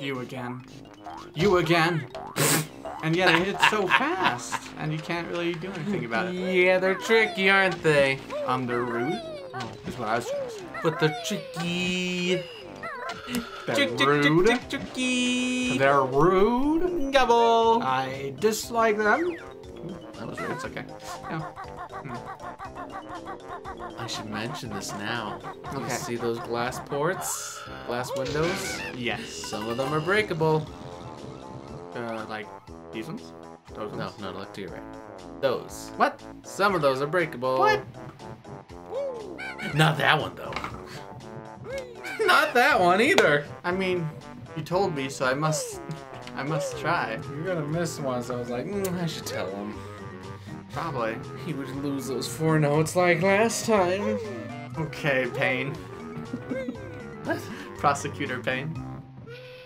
You again. You again. and yet it hits so fast, and you can't really do anything about it. Yeah, they're tricky, aren't they? Um, they're rude. Is what I was trying to say. But they're tricky. They're Trick, trick, rude. trick, trick, tricky. They're rude. Gobble. I dislike them. That was rude. It's okay. Yeah. I should mention this now. You Okay. see those glass ports? Glass windows? Yes. Some of them are breakable. Uh, like these ones. Those No, ones. no, look to your right. Those. What? Some of those are breakable. What? Not that one, though. Not that one either. I mean, you told me, so I must. I must try. You're gonna miss one, so I was like, mm, I should tell him. Probably. He would lose those four notes like last time. Okay, Payne. Prosecutor Payne.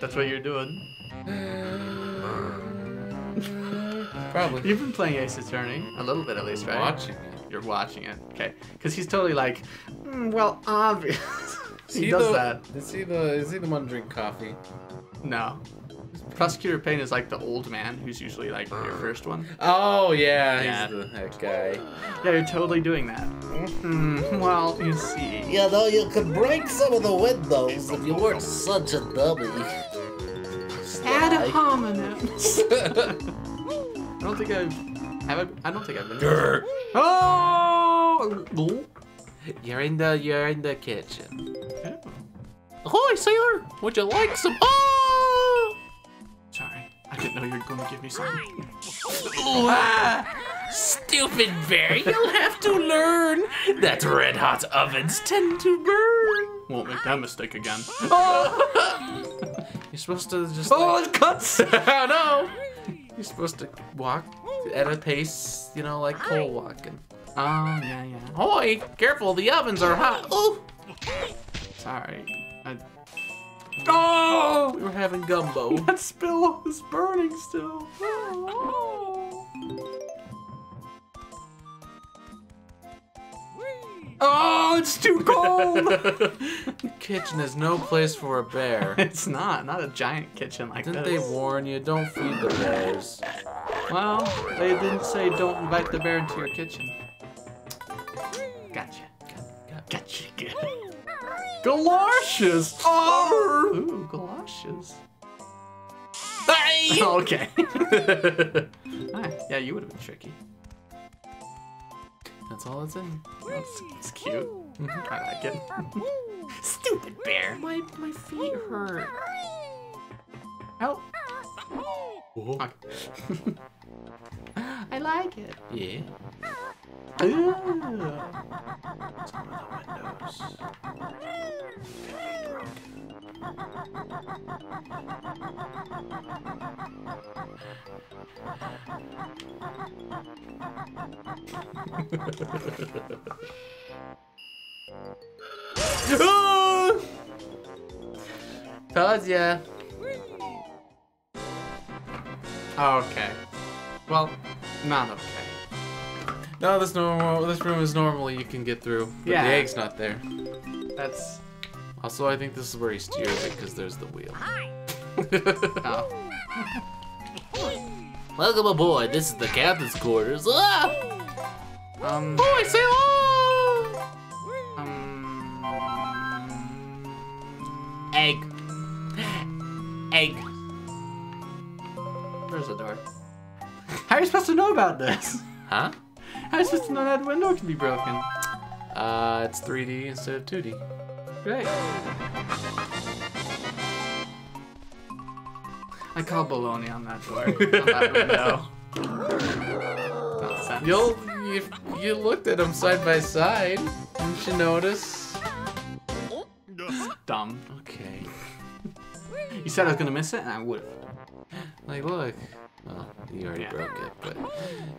That's what you're doing. Probably. You've been playing Ace Attorney a little bit at least, right? Watching it. You're watching it, okay? Because he's totally like, "Mm, well, obvious. he See does the- that. Is he the? Is he the one to drink coffee? No. Prosecutor Payne is like the old man who's usually like your first one. Oh yeah, Yeah. he's the that guy. Yeah, you're totally doing that. Hmm. Well, you see. You know, you could break some of the windows if you weren't such a dummy. Ad hominems. I don't think I've. Have I? I don't think I've been. Oh! You're in the you're in the kitchen. Ahoy, sailor! Would you like some? Oh! Sorry, I didn't know you were going to give me something. Ah, stupid bear! You'll have to learn that red hot ovens tend to burn. Won't make that mistake again. You're supposed to just. Oh, like- it cuts! oh no! You're supposed to walk at a pace, you know, like coal walking. Oh, yeah, yeah. Ahoy! Careful, the ovens are hot. Oh! Sorry. I... Oh! We were having gumbo. That spill is burning still. Oh. Oh, it's too cold. The kitchen is no place for a bear. it's not. Not a giant kitchen like Didn't this. they warn you? Don't feed the bears. Well, they didn't say don't invite the bear into your kitchen. Gotcha. Gotcha. Galoshes. Oh. Ooh, galoshes. Hey! okay. Ah, yeah, you would have been tricky. That's all it's in. That's, it's cute. I like it. Stupid bear. My my feet hurt. Help. Okay. I like it. Yeah. Ooh. Told ya. Okay. Well, not okay. No, this normal. This room is normally you can get through. But Yeah. the egg's not there. That's. Also, I think this is where he steers it because there's the wheel. Oh. Welcome aboard. This is the captain's quarters. Ah! Um. Boy, say hello! Um. Egg. Egg. There's a door. How are you supposed to know about this? Huh? How are you supposed to know that window can be broken? Uh, it's 3D instead of 2D. Great. I call baloney on that door. on that. You'll you, you looked at them side by side. Didn't you notice. dumb. Okay. You said I was gonna miss it, and I would. Like, look. Well, you already Yeah. broke it, but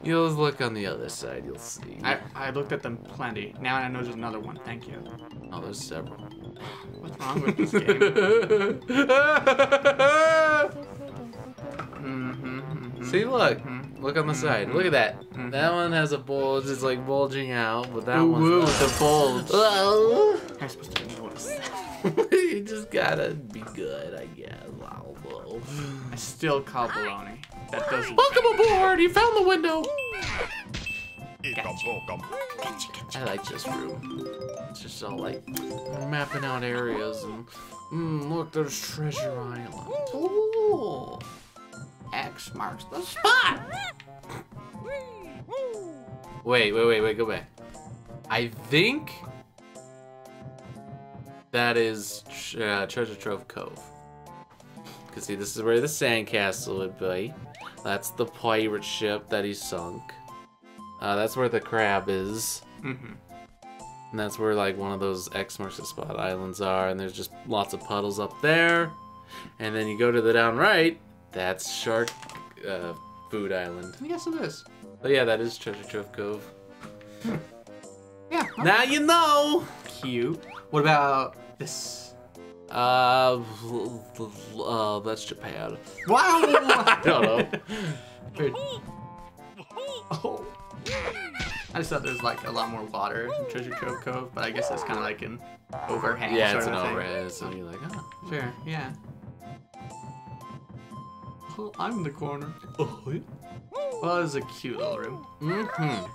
you'll look on the other side. You'll see. I I looked at them plenty. Now I know there's another one. Thank you. Oh, there's several. What's wrong with this game? See, look. Look on the side. Look at that. That one has a bulge. It's like bulging out, but that Ooh, one's not. the bulge. Are you supposed to notice you just gotta be good, I guess. I still call baloney. That doesn't. Welcome aboard! You found the window! Ika-bokum. I like this room. It's just all like mapping out areas and mm, look, there's Treasure Island. Ooh. X marks the spot. Wait, wait, wait, wait, go back. I think that is uh, Treasure Trove Cove. Cause see, this is where the sandcastle would be. That's the pirate ship that he sunk. Uh, that's where the crab is. Mm-hmm. And that's where like one of those X marks the spot islands are, and there's just lots of puddles up there. And then you go to the down right, that's Shark uh, Food Island. Yes, it is. But yeah, that is Treasure Trove Cove. Yeah. Now you know. Cute. What about this? Uh, uh, that's Japan. Wow. I don't know. Oh. I just thought there's like a lot more water in Treasure Trove Cove, but I guess it's kind of like an overhang. Yeah, it's an overhead, so you're like, oh. Sure, yeah. Oh, I'm in the corner. Oh, yeah. Well, it's a cute little room. Mm-hmm.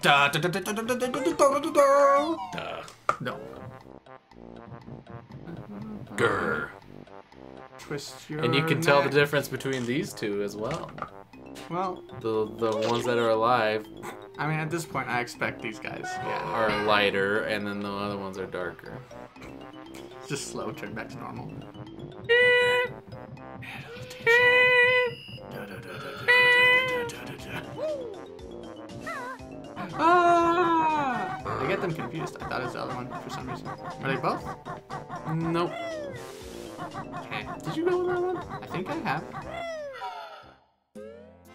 Da, da, da, da, da, da, da, da, da, da, da, da. Duh. No. Grr. Twist your And you can tell the difference between these two as well. Well, The the ones that are alive I mean, at this point, I expect these guys. Yeah. are lighter, and then the other ones are darker. Just slow, turn back to normal. Eh, them confused. I thought it was the other one for some reason. Are they both? Nope. Okay. Did you go in that one? I think I have.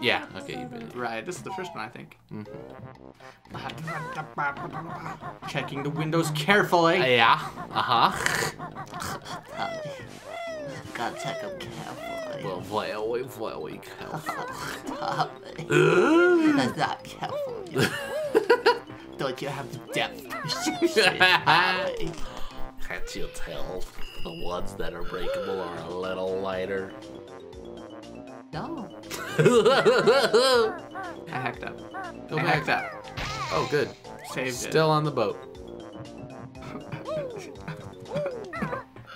Yeah. Okay, you've been. Right, this is the first one, I think. Mhm. Checking the windows carefully. Yeah. Uh huh. Gotta check them carefully. Well, very, very careful. That's not careful. Don't you have the depth? Can't you tell the ones that are breakable are a little lighter? no. I hacked up. Go I back. hacked up. Oh, good. Saved Still on the boat.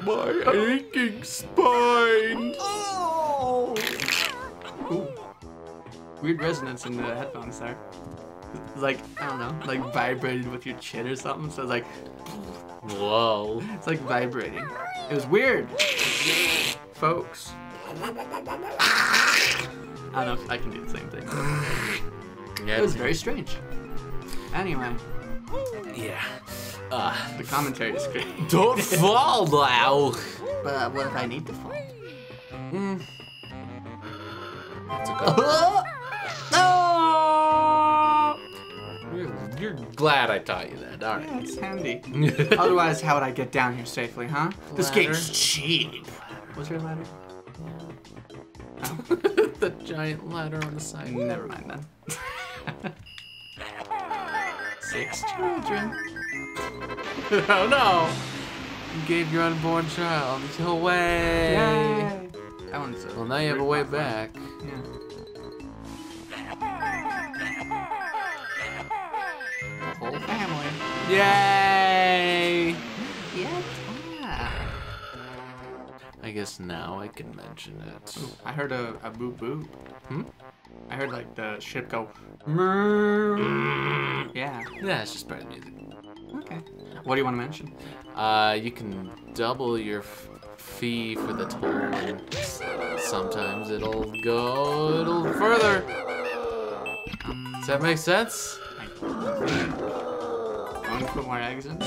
My aching spine. Oh! Ooh. Weird resonance in the headphones there. Like, I don't know, like vibrated with your chin or something. So it's like, Whoa. it's like vibrating. It was weird. Folks. I don't know if I can do the same thing. Yeah. It was very strange. Anyway, Yeah. Uh, the commentary is great. don't fall now. But what if I need to fall? Mm. That's a good. glad I taught you that, aren't Yeah, it's handy. Otherwise, how would I get down here safely, huh? This Ladder. game's cheap. What's your ladder? the giant ladder on the side. Never mind then. Six children. oh no! You gave your unborn child away. Yay! That one's Well, now you have a way back. Yeah. Yay! Yeah. I guess now I can mention it. I heard a, a boo boop. Hmm? I heard like the ship go. "Meow." Yeah. Yeah, it's just part of the music. Okay. What do you want to mention? Uh, you can double your f- fee for the toll, sometimes it'll go a little further. Um, Does that make sense? Want to put more eggs in?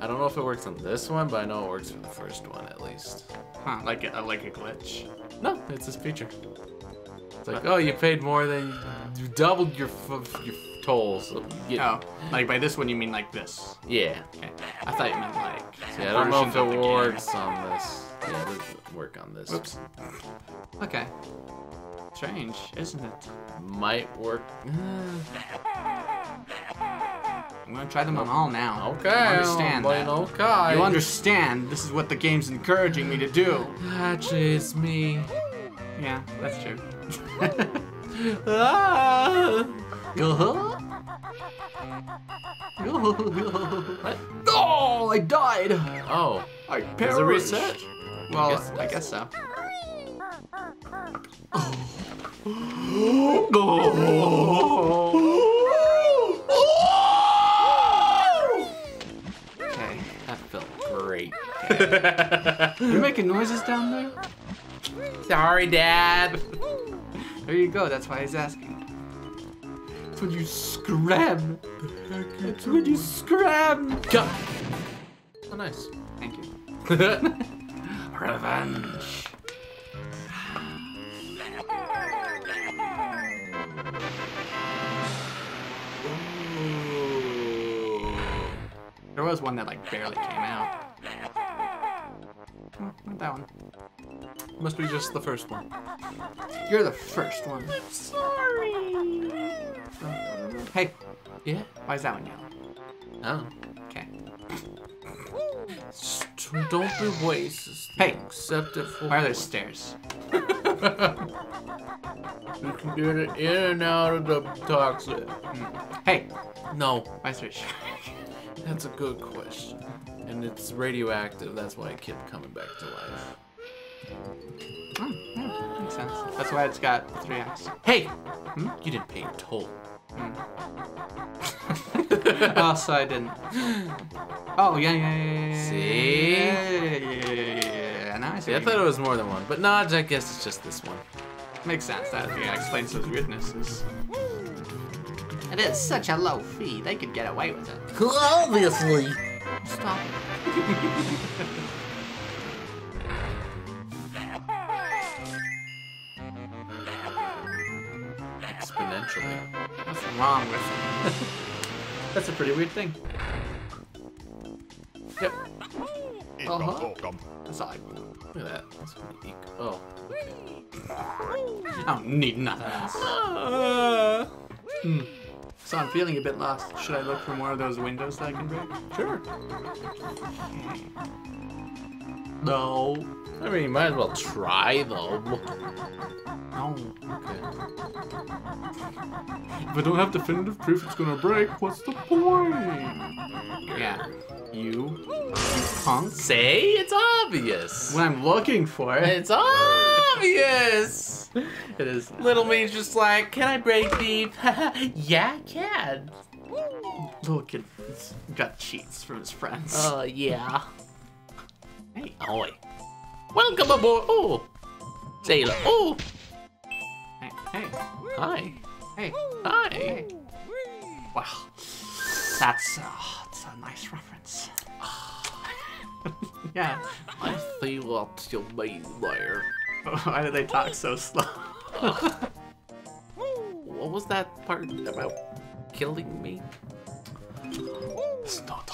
I don't know if it works on this one, but I know it works for the first one at least. Huh, like a, uh, like a glitch. No, it's this feature. It's like, oh, you paid more than you doubled your f- your toll, so you Oh, like by this one you mean like this? yeah. Okay. I thought you meant like. Yeah, I don't know if it works on this. Yeah, we'll work on this. Whoops. Okay. Strange, isn't it? Might work. I'm gonna try them on all now. Okay. You understand I'm that. Okay. You understand this is what the game's encouraging me to do. Actually, it's me. Yeah, that's true. Ah! What? Oh, I died. Oh, I does it reset? Well, guess I guess so. Okay. That felt great. You making noises down there? Sorry, Dad. There you go. That's why he's asking. It's when you scram. It's when you scram. Go. Oh, nice. Thank you. Revenge. There was one that like barely came out. Hmm, not that one. Must be just the first one. You're the first one. I'm Sorry. Hey, Yeah. why is that one yellow? Oh. Don't be racist. Hey. except it for Why are there stairs? You can get it in and out of the toxic. Hey, No, why is there a shark? that's a good question. And it's radioactive, that's why it kept coming back to life. Hmm, yeah, makes sense. That's why it's got three eyes. Hey! You didn't pay toll. oh, so I didn't. Oh, yeah, yeah, yeah, yeah, yeah. See? Yeah, yeah, yeah, yeah, yeah, yeah. Now I see. See, I what thought you it was more than one, but no, I guess it's just this one. mean. Makes sense. That yeah, explains those weirdnesses. It is such a low fee. They could get away with it. Obviously. Stop. Exponentially. What's wrong with it? That's a pretty weird thing. Yep. Uh-huh. I Look at that. That's pretty. Oh, okay. I don't need nothing this. Ah. So I'm feeling a bit lost. Should I look for more of those windows that I can break? Sure. No. I mean, you might as well try, though. No. Okay. If I don't have definitive proof it's gonna break, what's the point? Yeah. You. You punk. Say it's obvious. When I'm looking for it, It's obvious. it is. Little me's just like, can I break the? yeah, I can. Little kid has got cheats from his friends. Uh, yeah. hey. Oi. Welcome aboard. Oh, sailor. Oh, Hey. Hey. hi. Hey. Hi. Hey. Wow. That's, uh, that's a nice reference. yeah. I see what you mean there. Why do they talk so slow? What was that part about killing me? It's not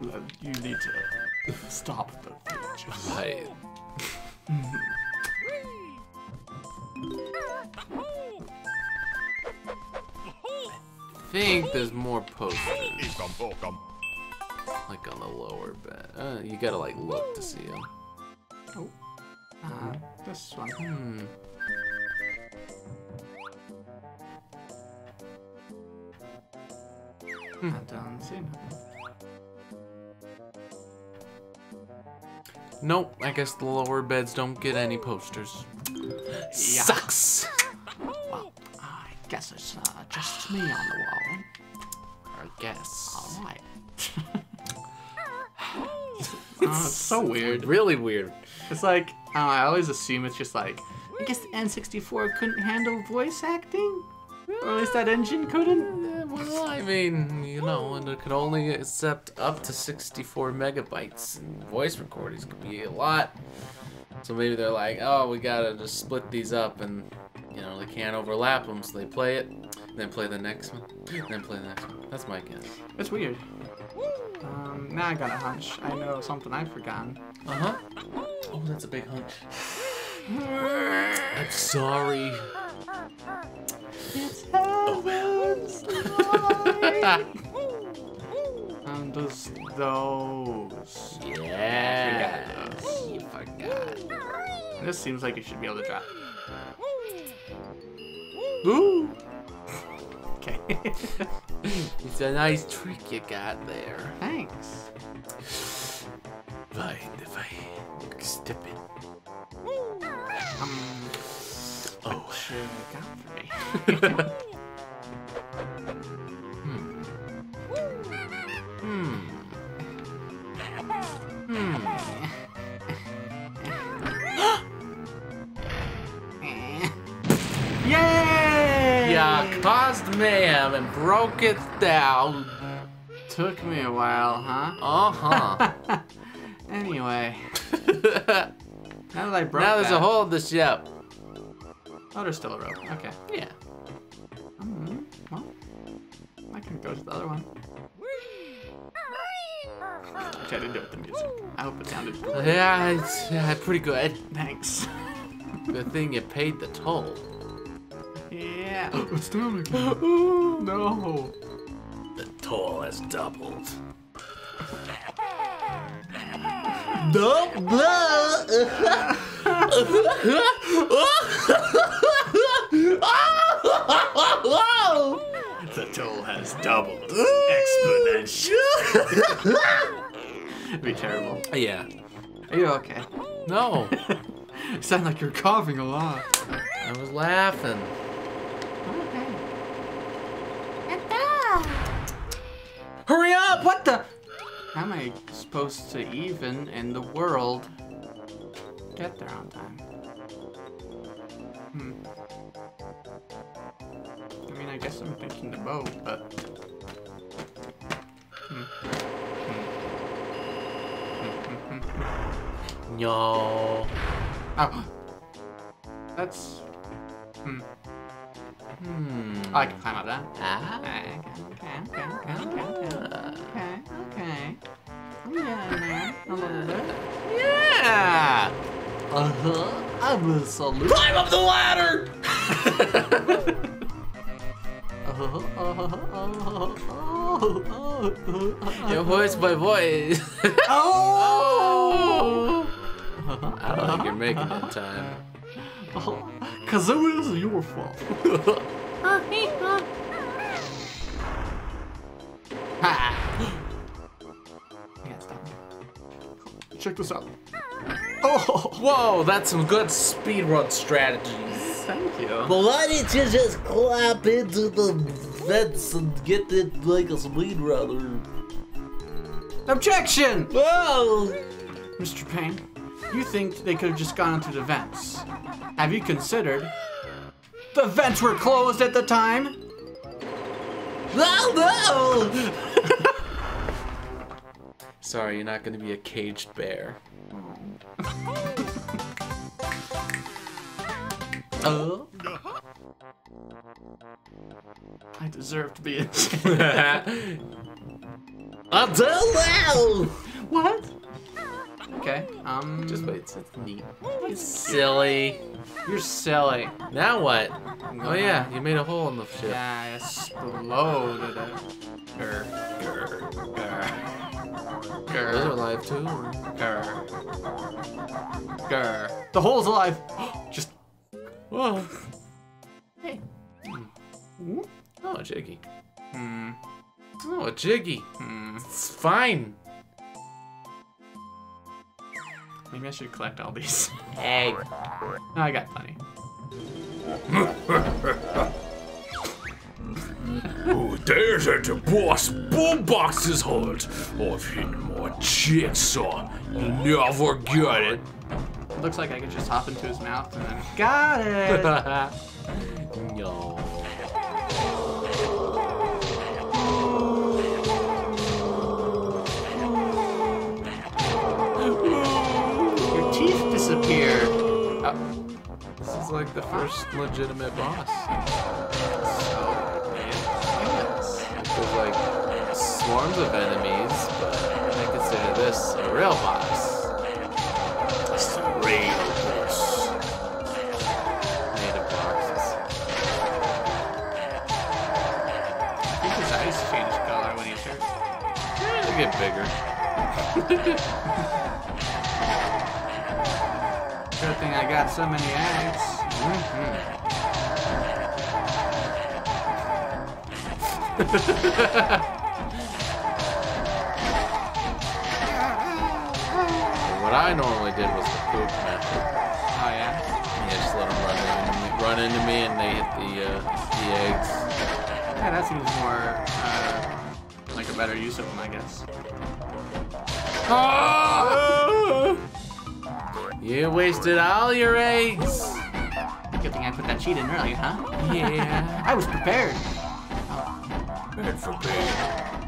You need to stop the villages. I. think there's more posters. Like on the lower bed. Uh, you gotta like look to see them. Oh. Uh, this one. Hmm. I don't see nothing. Nope, I guess the lower beds don't get any posters. Sucks! Well, I guess it's uh, just me on the wall. I guess. Alright. oh, it's so weird. Really weird. It's like, uh, I always assume it's just like, I guess the N64 couldn't handle voice acting? Or at least that engine couldn't? Well, I mean, you know, and it could only accept up to 64 megabytes, and voice recordings could be a lot. So maybe they're like, oh, we gotta just split these up, and you know, they can't overlap them, so they play it, then play the next one, then play the next one. That's my guess. It's weird. Um, now I got a hunch. I know something I've forgotten. Uh huh. Oh, that's a big hunch. I'm sorry. Oh Um, those, those. Yeah. Forgot those. You forgot. This seems like it should be able to drop. Ooh. Okay. It's a nice trick you got there. Thanks. Mind if I step in? Um, Oh. what you got for me? broke it down. Took me a while, huh? Uh huh. anyway, now that I broke now there's a hole in the ship. Oh, there's still a rope. Okay. Yeah. Mm, well, I can go to the other one. I tried to do with the music. I hope it sounded cool. Yeah, it's yeah, pretty good. Thanks. Good thing you paid the toll. Yeah. It's down again. Oh, no. The toll has doubled. The toll has doubled. Exponential. It'd be terrible. Yeah. Are you okay? No, You sound like you're coughing a lot. I was laughing. Okay. Hurry up! What the? How am I supposed to even in the world get there on time? Hmm. I mean, I guess I'm thinking the boat, but. Hmm. Hmm. No. Oh. That's. Hmm. Hmm. Oh, I can climb up that. Ah. Okay, okay, okay, okay, okay, okay, okay. I'm getting there a little bit. Yeah. Uh-huh. I'm a salute. Climb up the ladder. Your voice, my voice. Oh! I don't think you're making it in time. it was your fault. ha! Yeah, stop. Check this out. Oh! Whoa, that's some good speedrun strategies. Thank you. But why didn't you just clap into the fence and get it like a speed runner? Objection! Well, Mr. Payne, you think they could have just gone into the vents. Have you considered the vents were closed at the time? no, no! Sorry, you're not gonna be a caged bear. Uh, I deserve to be in I don't know! What? Okay, um. Just wait, it's it's neat. It's silly. You're silly. Now what? Oh yeah, you made a hole in the ship. Yeah, I exploded it. Grr, grr, grr. Those are alive too. grr. Grr. The hole's alive! Just. Whoa. Hey. Oh, Jiggy. Hmm. Oh, Jiggy. Hmm. It's fine. Maybe I should collect all these. Hey. no, I got plenty. Oh, there's at the boss boombox's heart. I've hidden more jigsaw. You never get it. It looks like I could just hop into his mouth and then. Got it! no. Oh, This is like the first legitimate boss. yes. There's like swarms of enemies, but I consider this a real boss. It's the real boss. Made of boxes. I think his eyes change color when hurt. Eh, They get bigger. I got so many eggs. What I normally did was the poop method. Oh yeah. Yeah, just let them run into me, run into me and they hit the, uh, the eggs. Yeah, that seems more uh, like a better use of them, I guess. Ah! You wasted all your eggs. Good thing I put that cheat in early, huh? Yeah. I was prepared. Bad for bad.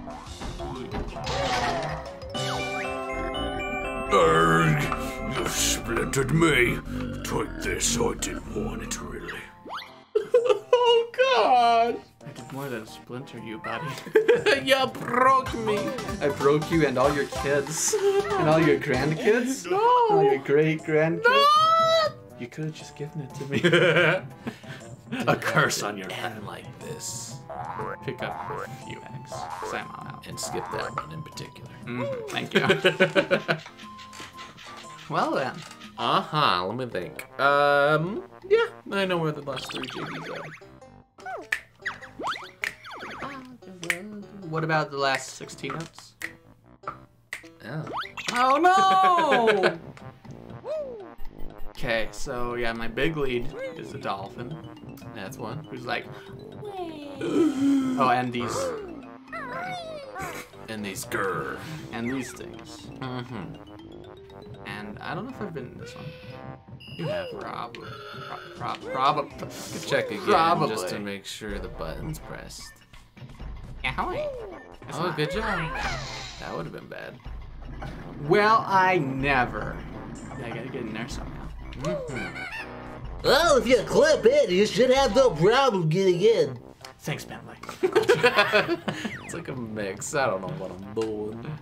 Erg, you splintered me. Take this, I didn't want it really. God! I did more than splinter you, buddy. you broke me. I broke you and all your kids. And all your grandkids. No! All your great grandkids. No! You could have just given it to me. A curse on your head like this. Pick up a few eggs. I'm out. And skip that one in particular. Mm, thank you. well then. Uh huh. Let me think. Um. Yeah, I know where the last three jiggies are. What about the last 16 notes? Oh. Oh no! Okay, so yeah, my big lead is the dolphin, That's one. who's like, oh, and these, And these grr. and these things, Mm-hmm. and I don't know if I've been in this one. You have. Probably, pro- pro- probably. Check again Probably. just to make sure the button's pressed. Ahoy. Oh, good job. That would have been bad. Well, I never. I gotta get in there somehow. Well, if you clip it, you should have no problem getting in. Thanks, Bentley. it's like a mix. I don't know what I'm doing.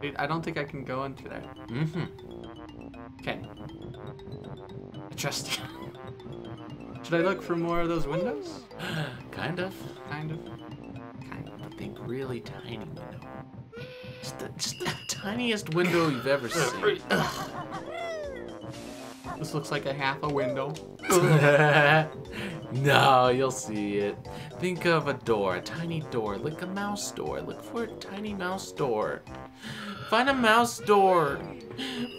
Dude, I don't think I can go into there. Mm-hmm. Okay. I trust you. Should I look for more of those windows? Kind of. Kind of. Kind of. But think really tiny window. Just the, just the tiniest window you've ever seen. This looks like a half a window. no, you'll see it. Think of a door, a tiny door, like a mouse door. Look for a tiny mouse door. Find a mouse door.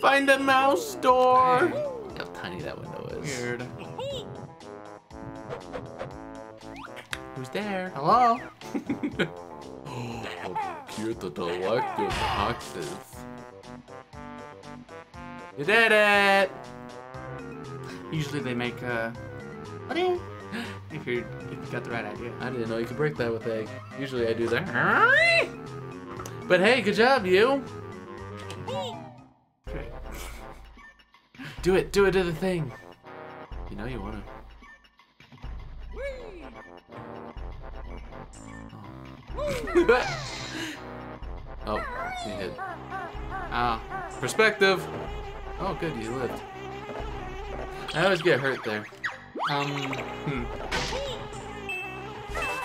Find a mouse door. How tiny that window is. Weird. Who's there? Hello? Oh, cute to collect your boxes. You did it! Usually they make uh what do you if you if you got the right idea. I didn't know you could break that with egg. Usually I do that. But hey, good job, you. Okay. Do it, do it to the thing. You know you wanna. Oh. Perspective. Oh, good, you lived. I always get hurt there. Um hmm.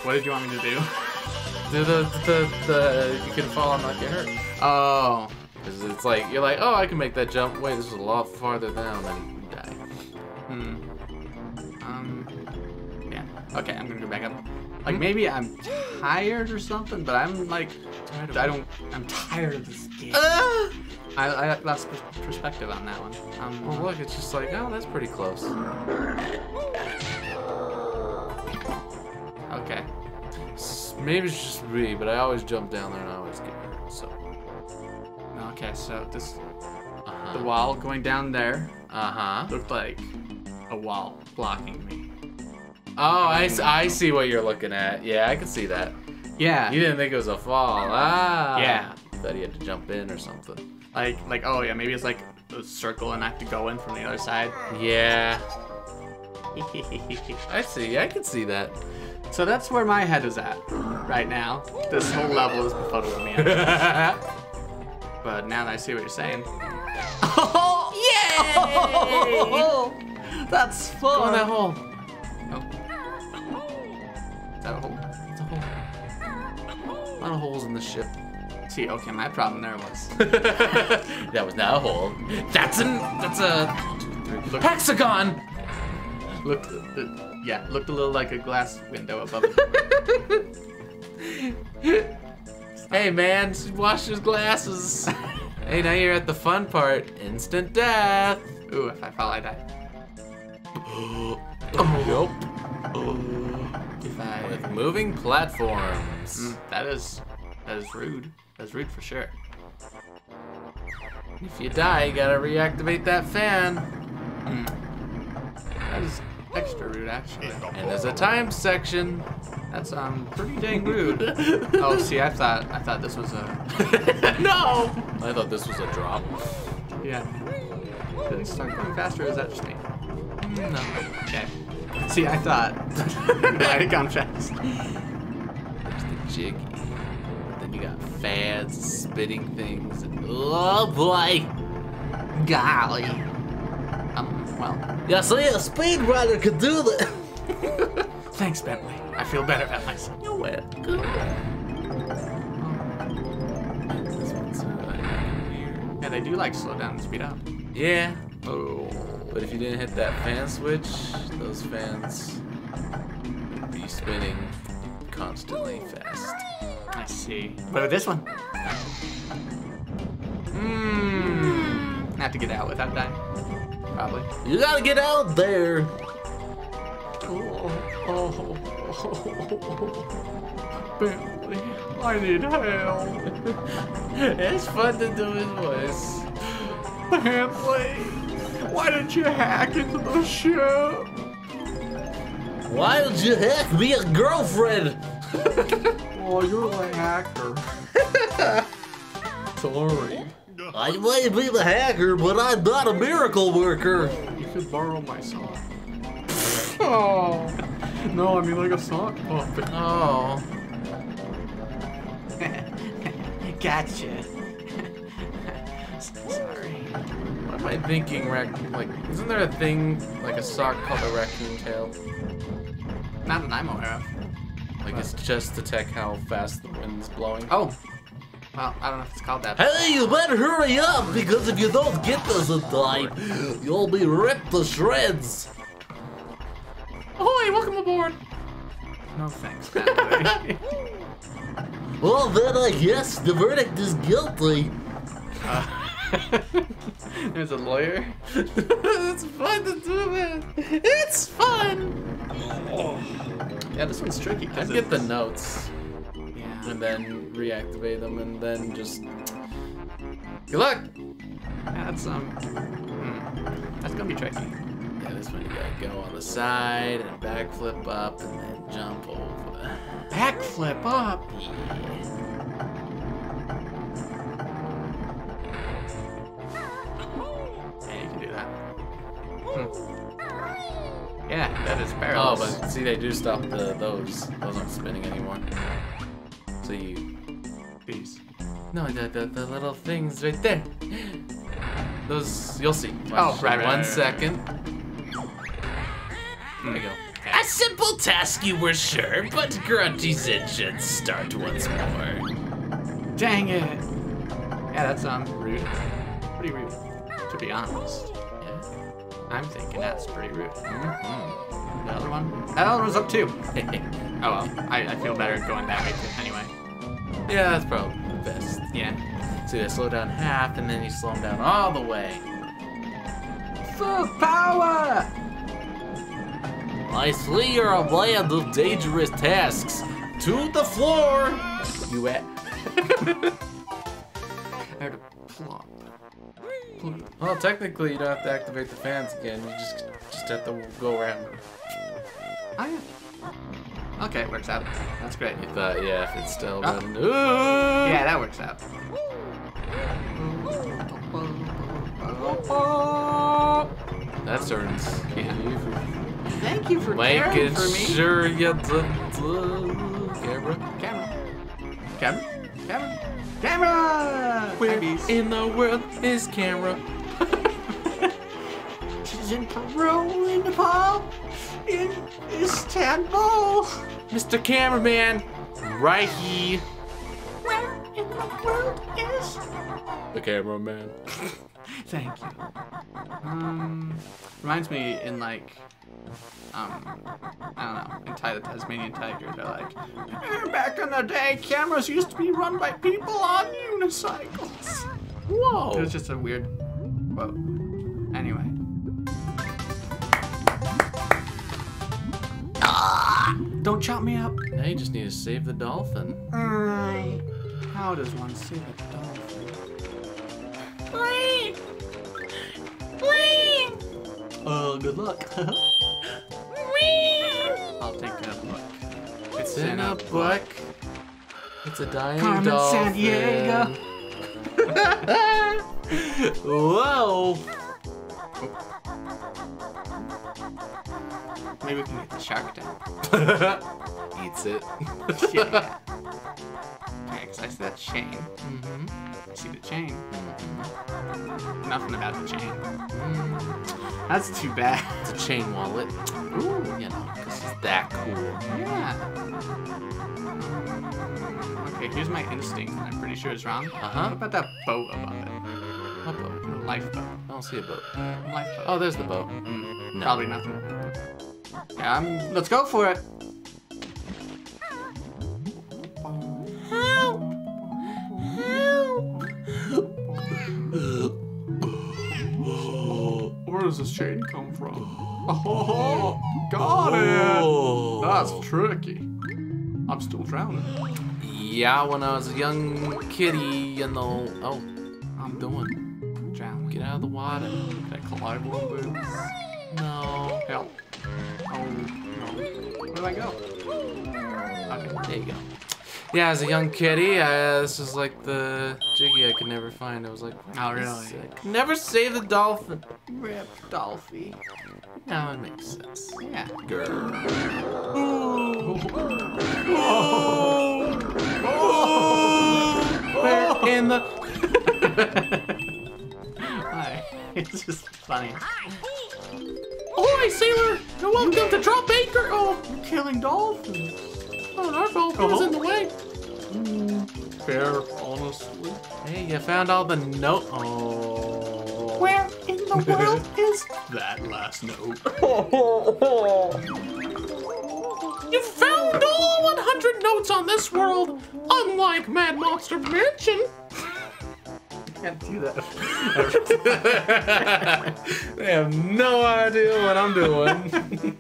What did you want me to do? Do the, the, the, you can fall and not get hurt. Oh. Because it's like, you're like, oh, I can make that jump. Wait, this is a lot farther down, and you die. Hmm. Um Yeah. Okay, I'm gonna go back up. Like maybe I'm tired or something, but I'm like Tired I don't I'm tired of this game. Ah! I, I lost pers- perspective on that one. Um, Well, look, it's just like, oh, that's pretty close. okay. Maybe it's just me, but I always jump down there and I always get hurt, so. Okay, so this Uh-huh. the wall going down there Uh-huh. looked like a wall blocking me. Oh, I see what you're looking at. Yeah, I can see that. Yeah. You didn't think it was a fall. Ah. Yeah. Thought he had to jump in or something. Like like oh yeah, maybe it's like a circle and I have to go in from the other side. Yeah. I see. I can see that. So that's where my head is at right now. This whole level is befuddling me. but now that I see what you're saying. Oh, yeah! That's fun. Go in that hole. Oh. Is that a hole? It's a hole. A lot of holes in the ship. See, okay, my problem there was. that was not a hole. That's an. That's a. Hexagon! looked, uh, yeah, looked a little like a glass window above it. Hey man, wash your glasses. hey, now you're at the fun part. Instant death. Ooh, if I fall, I die. Yup. If I, With moving platforms. Mm, that is, that is rude. That's rude for sure. If you die, you gotta reactivate that fan. That is extra rude, actually. And there's a time section. That's um pretty dang rude. oh, see, I thought I thought this was a no! I thought this was a drop. yeah. Did it start going faster? Or is that just me? No. Okay. See, I thought might have gone fast. There's the jiggy. Fans, spitting things, and oh boy! Golly. Um. Well, Yeah, so yeah, a speedrunner could do that. thanks, Bentley. I feel better about myself. You're welcome. This one's weird. Yeah, they do like slow down and speed up. Yeah, Oh. but if you didn't hit that fan switch, those fans would be spinning constantly fast. I see. But with this one, Mmm. Have to get out without dying. Probably. You gotta get out there. Oh, oh, Bentley, I need help. it's fun to do his voice. Bentley, why did you hack into the ship? Why did you hack me a girlfriend? Oh, you're the hacker. Sorry. I might be the hacker, but I'm not a miracle worker. You could borrow my sock. oh. No, I mean like a sock puppet. Oh. gotcha. Sorry. What am I thinking, rac- like, isn't there a thing, like a sock called a raccoon tail? Not that I'm aware of. Like, it's just to detect how fast the wind's blowing? Oh. Well, I don't know if it's called that. Hey, you better hurry up, because if you don't get this in time, you'll be ripped to shreds. Ahoy, welcome aboard! No thanks, Well, then I guess the verdict is guilty. Uh, there's a lawyer. it's fun to do that! It's fun! Oh. Yeah, this one's tricky. I Cause get the notes, Yeah. and then reactivate them, and then just... Good luck! That's um. Hmm. That's gonna be tricky. Yeah, this one you gotta go on the side, and backflip up, and then jump over. Backflip up. Yeah, you can do that. Hmm. Yeah, that is Oh, but see, they do stop the those. Those aren't spinning anymore. So you... These. No, the, the, the little things right there. Those, you'll see. Oh, right, right, One right, right. second. There you go. A simple task you were sure, but Grunty's engines start once more. Dang it. Yeah, that's um rude. Pretty rude. To be honest. I'm thinking that's pretty rude. Mhm. The other one? That other one's up too. Oh well, I, I feel better going that way too. Anyway. yeah, that's probably the best. Yeah. So you slow down half, and then you slow them down all the way. Full power! I see you're a land of dangerous tasks. To the floor! You at? I heard a plop. Well, technically, you don't have to activate the fans again. You just just have to go around. Oh yeah. Okay, it works out. That's great. You thought, yeah, if it's still Ah. running. Ooh! Yeah, that works out. That turns. Thank you for caring Making for me. sure you didn't uh, camera. Camera. Camera. Camera. Camera! Where in the world is camera? She's in Peru, in Nepal, in Istanbul. Mr. Cameraman, right here. Where in the world is... The cameraman. Thank you. Um, reminds me in like, um, I don't know, in Ty the Tasmanian Tiger, they're like, "Eh, back in the day, cameras used to be run by people on unicycles. Whoa. It was just a weird quote. Anyway. Ah! Don't chop me up. Now you just need to save the dolphin. How does one save a dolphin? Oh, good luck. I'll take that book. It's in a book. It's a dying Carmen dolphin. Sandiego. Whoa. Maybe we can get the shark down. Eats it. yeah. Okay, because I see that chain. mm-hmm. See the chain. Nothing about the chain. That's too bad. It's a chain wallet. Ooh, You know, because it's that cool. yeah. Okay, here's my instinct. I'm pretty sure it's wrong. Uh-huh. What about that boat above it? What boat? Lifeboat. I don't see a boat. Lifeboat. Oh, there's the boat. Mm, No. Probably nothing. Yeah, I'm, let's go for it. Does this chain come from? Oh, got it! Oh. That's tricky. I'm still drowning. Yeah, when I was a young kitty, you know. Oh, I'm doing? drowning. Get out of the water. Can I climb on this? No. Help. Oh, no. Where do I go? Okay. There you go. Yeah, as a young kitty, uh, this was like the jiggy I could never find. I was like, Oh, really? I could never save the dolphin. Rip Dolphy. Now it makes sense. Yeah. Where in the? Hi. It's just funny. Ahoy, sailor! You're welcome to drop anchor. Oh, Killing dolphins. Oh, our dolphin was in the uh-huh. way. Hmm. Fair, honestly. Hey, you found all the note. Oh. Where in the world is that last note? You found all 100 notes on this world, unlike Mad Monster Mansion. I can't do that. they have no idea what I'm doing.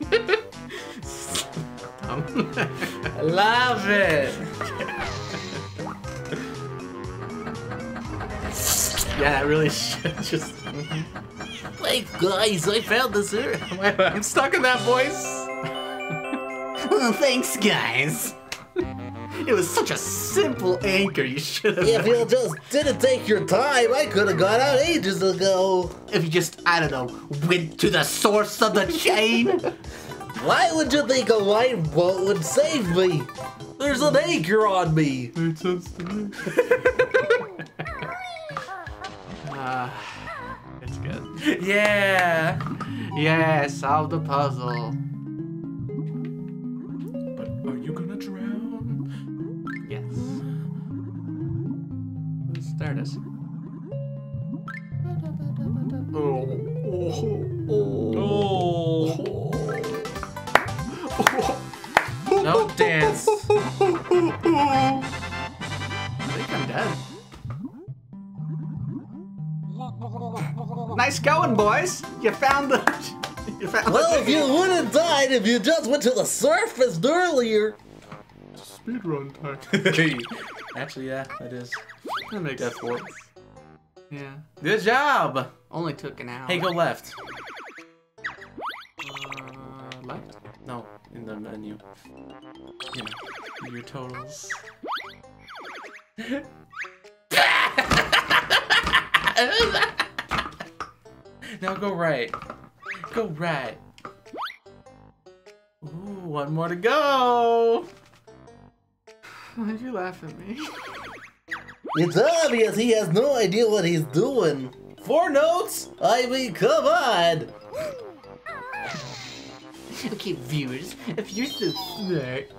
Love it. yeah, that really should just. Hey guys, I found this here. I'm stuck in that voice. Well, thanks, guys. It was such a simple anchor. You should have. If you just didn't take your time, I could have got out ages ago. if you just, I don't know, went to the source of the chain. Why would you think a lifeboat would save me? There's an anchor on me. Made sense to me. Ah, it's good. Yeah. Yeah, solve the puzzle. But are you gonna drown? Yes. There it is. Oh. No dance. I think I'm dead. Nice going, boys. You found the. You found Well, the if you would have died if you just went to the surface earlier. speedrun time. Actually, yeah, that is. That makes That's what. Yeah. Good job. Only took an hour. Hey, go left. Uh, left. No, in the menu. You know, your totals. now go right. Go right. Ooh, One more to go. Why'd you laugh at me? It's obvious he has no idea what he's doing. Four notes? I mean, come on. Okay, viewers, if you're so smart.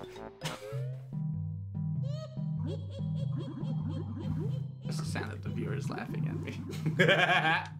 That's the sound of the viewers laughing at me.